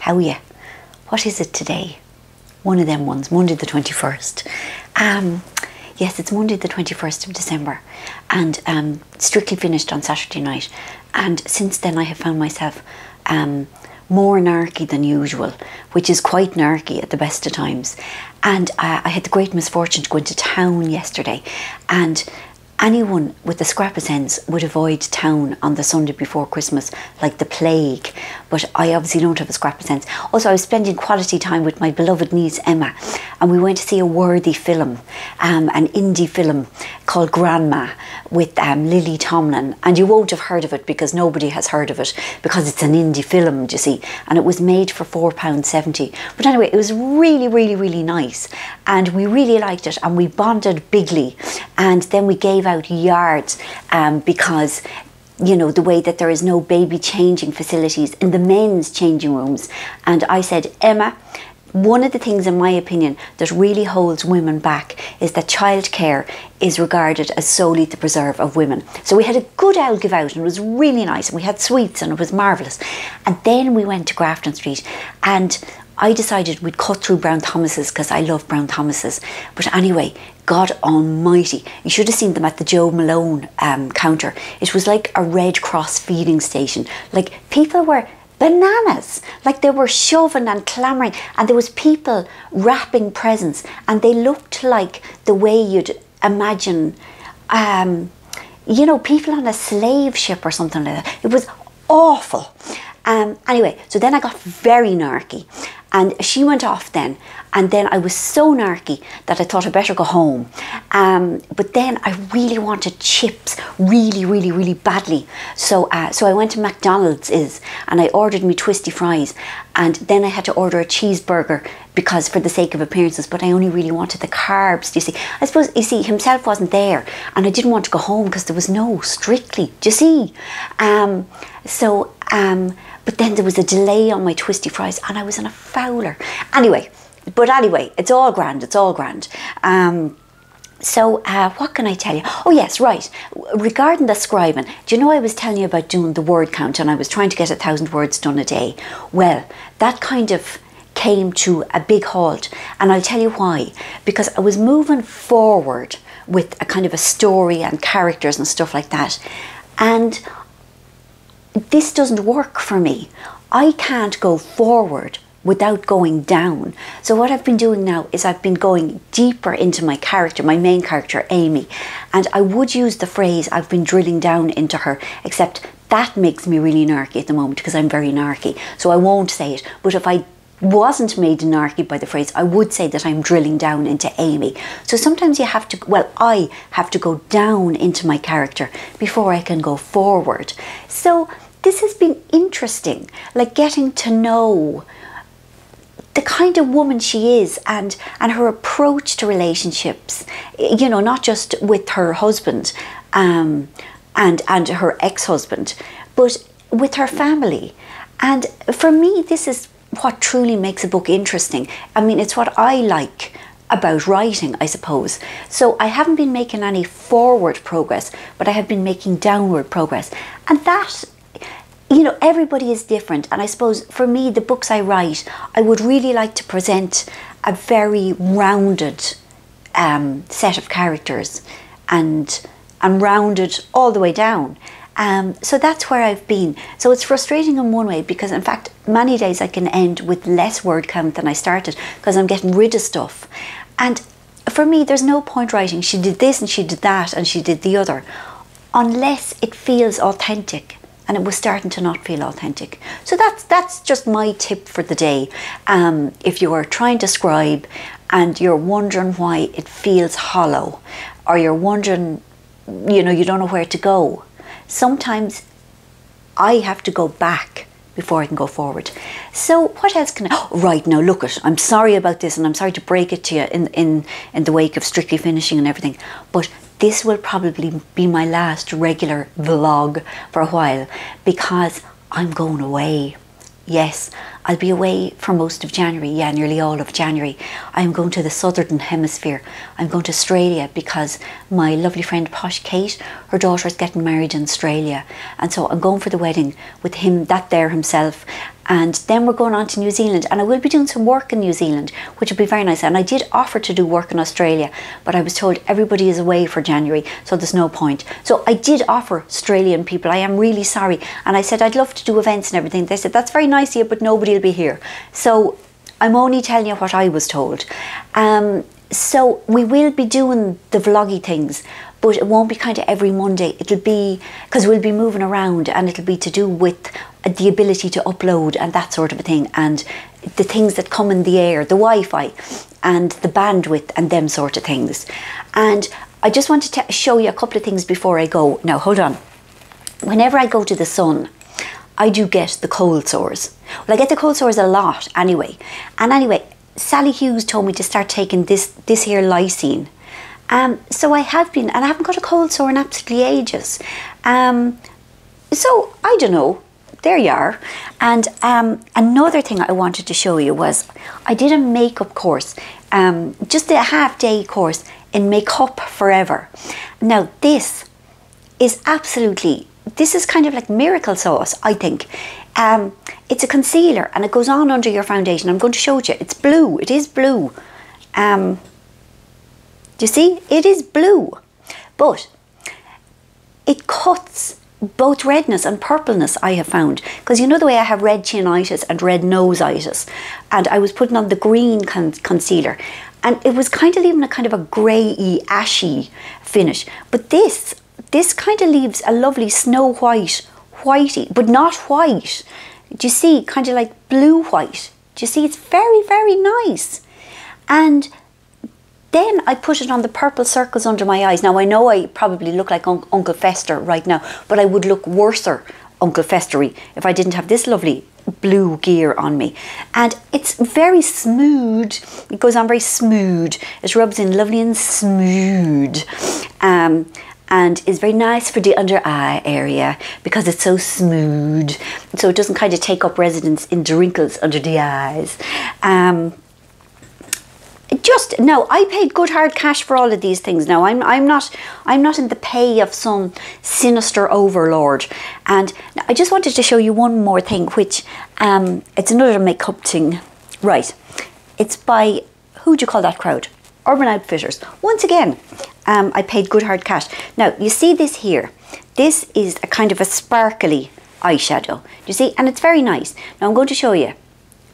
How are you? What is it today? One of them ones, Monday the 21st. Um, yes, it's Monday the 21st of December and um, strictly finished on Saturday night. And since then, I have found myself um, more narky than usual, which is quite narky at the best of times. And uh, I had the great misfortune to go into town yesterday and anyone with a scrap of sense would avoid town on the Sunday before Christmas like the plague. But I obviously don't have a scrap of sense. Also, I was spending quality time with my beloved niece Emma, and we went to see a worthy film, um, an indie film called Grandma with um, Lily Tomlin. And you won't have heard of it because nobody has heard of it because it's an indie film, do you see? And it was made for £4.70. But anyway, it was really, really, really nice. And we really liked it, and we bonded bigly. And then we gave out yards um, because you know the way that there is no baby changing facilities in the men's changing rooms and i said emma one of the things, in my opinion, that really holds women back is that childcare is regarded as solely the preserve of women. So we had a good owl give out and it was really nice and we had sweets and it was marvellous. And then we went to Grafton Street and I decided we'd cut through Brown Thomas's because I love Brown Thomas's. But anyway, God Almighty, you should have seen them at the Joe Malone um, counter. It was like a Red Cross feeding station. Like people were bananas. Like they were shoving and clamoring and there was people wrapping presents and they looked like the way you'd imagine um, you know people on a slave ship or something like that. It was awful. Um, anyway so then i got very narky and she went off then and then I was so narky that I thought I'd better go home. Um, but then I really wanted chips, really, really, really badly. So, uh, so I went to McDonald's is and I ordered me twisty fries, and then I had to order a cheeseburger because for the sake of appearances. But I only really wanted the carbs. Do you see? I suppose you see himself wasn't there, and I didn't want to go home because there was no strictly. Do you see? Um, so. Um, but then there was a delay on my twisty fries and I was in a fowler. Anyway, but anyway, it's all grand, it's all grand. Um, so, uh, what can I tell you? Oh, yes, right. Regarding the scribing, do you know I was telling you about doing the word count and I was trying to get a thousand words done a day? Well, that kind of came to a big halt, and I'll tell you why. Because I was moving forward with a kind of a story and characters and stuff like that, and this doesn't work for me. I can't go forward without going down. So what I've been doing now is I've been going deeper into my character, my main character, Amy. And I would use the phrase I've been drilling down into her, except that makes me really narky at the moment because I'm very narky. So I won't say it. But if I wasn't made narky by the phrase, I would say that I'm drilling down into Amy. So sometimes you have to, well, I have to go down into my character before I can go forward. So this has been interesting, like getting to know the kind of woman she is and and her approach to relationships you know not just with her husband um, and and her ex-husband but with her family and for me this is what truly makes a book interesting i mean it's what i like about writing, I suppose. So I haven't been making any forward progress, but I have been making downward progress. And that you know, everybody is different. And I suppose for me, the books I write, I would really like to present a very rounded um, set of characters and, and rounded all the way down. Um, so that's where I've been. So it's frustrating in one way because, in fact, many days I can end with less word count than I started because I'm getting rid of stuff. And for me, there's no point writing, she did this and she did that and she did the other, unless it feels authentic and it was starting to not feel authentic. So that's that's just my tip for the day. Um, if you are trying to scribe and you're wondering why it feels hollow, or you're wondering, you know, you don't know where to go, sometimes I have to go back before I can go forward. So what else can I? Oh, right now, look at, I'm sorry about this, and I'm sorry to break it to you in in in the wake of strictly finishing and everything. But this will probably be my last regular vlog for a while because I'm going away. Yes, I'll be away for most of January, yeah, nearly all of January. I'm going to the southern hemisphere. I'm going to Australia because my lovely friend Posh Kate, her daughter is getting married in Australia. And so I'm going for the wedding with him, that there himself. And then we're going on to New Zealand, and I will be doing some work in New Zealand, which will be very nice. And I did offer to do work in Australia, but I was told everybody is away for January, so there's no point. So I did offer Australian people, I am really sorry. And I said, I'd love to do events and everything. They said, That's very nice you, but nobody will be here. So I'm only telling you what I was told. Um, so we will be doing the vloggy things but it won't be kind of every Monday. It'll be because we'll be moving around and it'll be to do with the ability to upload and that sort of a thing and the things that come in the air, the Wi Fi and the bandwidth and them sort of things. And I just wanted to show you a couple of things before I go. Now, hold on. Whenever I go to the sun, I do get the cold sores. Well, I get the cold sores a lot anyway. And anyway, Sali Hughes told me to start taking this this here lysine um, so I have been, and I haven't got a cold sore in absolutely ages. Um, so I don't know. There you are. And um, another thing I wanted to show you was I did a makeup course, um, just a half day course in Makeup Forever. Now this is absolutely, this is kind of like miracle sauce, I think. Um, it's a concealer and it goes on under your foundation. I'm going to show you. It's blue. It is blue. Um, do you see? It is blue, but it cuts both redness and purpleness I have found. Because you know the way I have red chinitis and red noseitis? And I was putting on the green con concealer. And it was kind of leaving a kind of a greyy, ashy finish. But this this kind of leaves a lovely snow white whitey but not white. Do you see? Kind of like blue white. Do you see? It's very very nice. And then I put it on the purple circles under my eyes. Now I know I probably look like un Uncle Fester right now, but I would look worser Uncle Festery if I didn't have this lovely blue gear on me. And it's very smooth. It goes on very smooth. It rubs in lovely and smooth. Um, and is very nice for the under eye area because it's so smooth. So it doesn't kind of take up residence in the wrinkles under the eyes. Um, just no i paid good hard cash for all of these things. Now i'm i'm not i'm not in the pay of some sinister overlord. And i just wanted to show you one more thing which um it's another makeup thing. Right. It's by who do you call that crowd? Urban outfitters. Once again um i paid good hard cash. Now you see this here. This is a kind of a sparkly eyeshadow. You see? And it's very nice. Now i'm going to show you.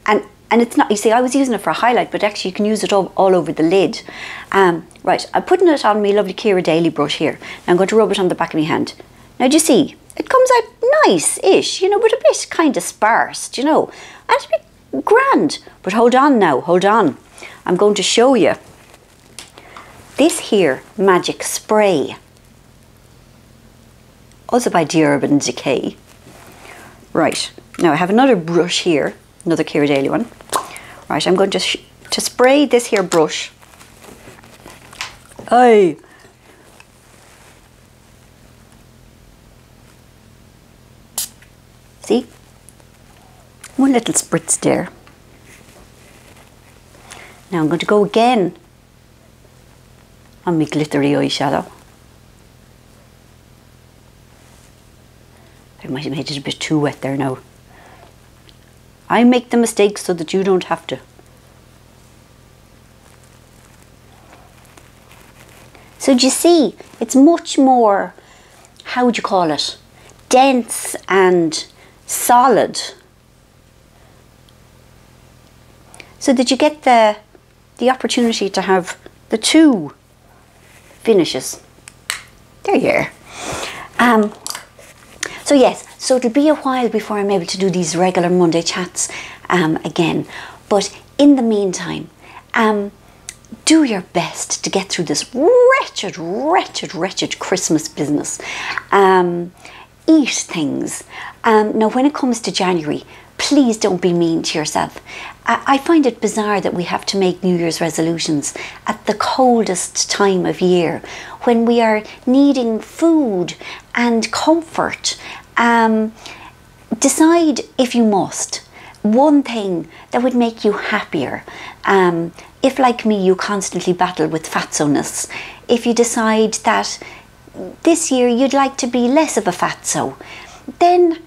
And and it's not, you see, I was using it for a highlight, but actually you can use it all, all over the lid. Um, right, I'm putting it on my lovely Kira Daily brush here. Now I'm going to rub it on the back of my hand. Now do you see, it comes out nice-ish, you know, but a bit kind of sparse, you know? And it's a bit grand. But hold on now, hold on. I'm going to show you this here magic spray. Also by the Urban Decay. Right, now I have another brush here another Kira Daily one. Right, I'm going to, to spray this here brush. Aye. See? One little spritz there. Now I'm going to go again on my glittery eyeshadow. I might have made it a bit too wet there now. I make the mistakes so that you don't have to. So do you see, it's much more, how would you call it, dense and solid. So that you get the, the opportunity to have the two finishes. There you are. Um, so yes, so it'll be a while before I'm able to do these regular Monday chats um, again. But in the meantime, um, do your best to get through this wretched, wretched, wretched Christmas business. Um, eat things. Um, now, when it comes to January, please don't be mean to yourself. I, I find it bizarre that we have to make New Year's resolutions at the coldest time of year when we are needing food and comfort um, decide if you must. one thing that would make you happier. Um, if, like me, you constantly battle with fatsoeness, if you decide that this year you'd like to be less of a fatso, then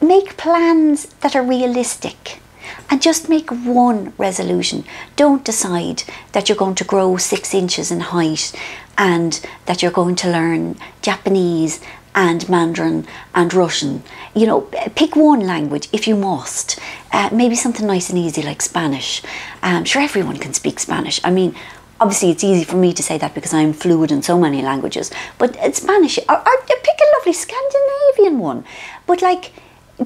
make plans that are realistic and just make one resolution. Don't decide that you're going to grow six inches in height and that you're going to learn Japanese and Mandarin and Russian. You know, pick one language if you must. Uh, maybe something nice and easy like Spanish. I'm sure everyone can speak Spanish. I mean, obviously it's easy for me to say that because I'm fluid in so many languages. But uh, Spanish, or, or pick a lovely Scandinavian one. But like,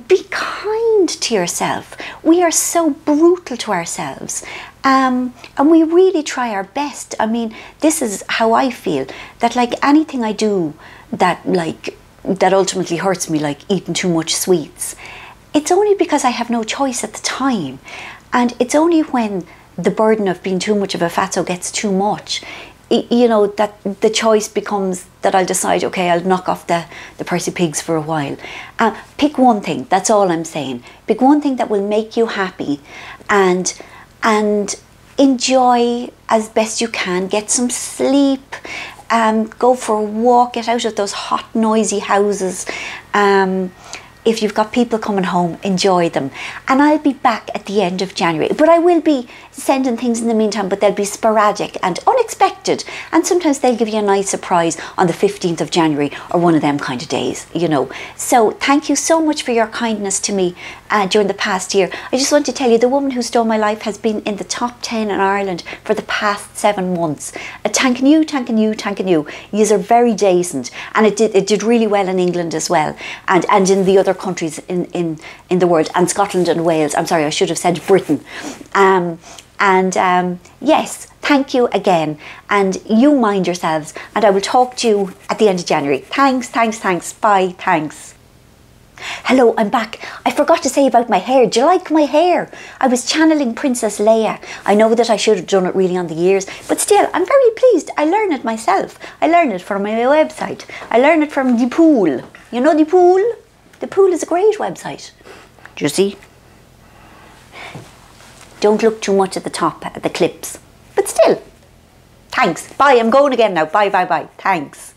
be kind to yourself. We are so brutal to ourselves. Um, and we really try our best. I mean, this is how I feel that, like, anything I do that, like, that ultimately hurts me, like eating too much sweets, it's only because I have no choice at the time. And it's only when the burden of being too much of a fatso gets too much you know that the choice becomes that I'll decide okay I'll knock off the the Percy pigs for a while. Uh, pick one thing that's all I'm saying. Pick one thing that will make you happy and and enjoy as best you can. Get some sleep um, go for a walk get out of those hot noisy houses. Um, if you've got people coming home, enjoy them. And I'll be back at the end of January. But I will be sending things in the meantime, but they'll be sporadic and unexpected. And sometimes they'll give you a nice surprise on the 15th of January or one of them kind of days, you know. So thank you so much for your kindness to me uh, during the past year. I just want to tell you the woman who stole my life has been in the top 10 in Ireland for the past seven months. Uh, thanking you, thanking you, thanking you. You are very decent. And it did, it did really well in England as well and, and in the other countries in, in, in the world and Scotland and Wales. I'm sorry, I should have said Britain. Um, and um, yes, thank you again. And you mind yourselves. And I will talk to you at the end of January. Thanks, thanks, thanks. Bye, thanks. Hello, I'm back. I forgot to say about my hair. Do you like my hair? I was channeling Princess Leia. I know that I should have done it really on the ears, but still, I'm very pleased. I learned it myself. I learned it from my website. I learned it from The Pool. You know The Pool? The Pool is a great website. Do you see? Don't look too much at the top, at the clips. But still, thanks. Bye, I'm going again now. Bye, bye, bye. Thanks.